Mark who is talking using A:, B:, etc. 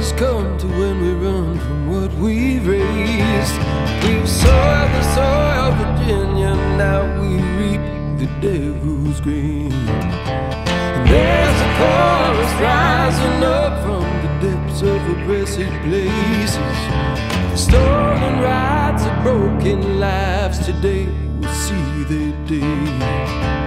A: has come to when we run from what we've raised. We've soiled the soil of Virginia, now we reap the devil's green. And there's a chorus rising up from the depths of oppressive places. Stolen rights of broken lives today will see their day.